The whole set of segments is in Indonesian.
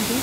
Ji.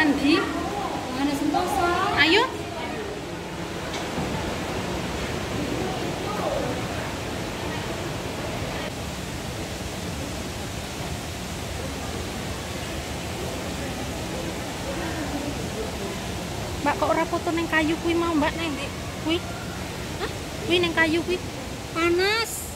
Wahana di? Ayo. Mbak kok ora foto neng kayu kuwi mau Mbak neng kuwi? Hah? Kuwi neng kayu kuwi. Panas.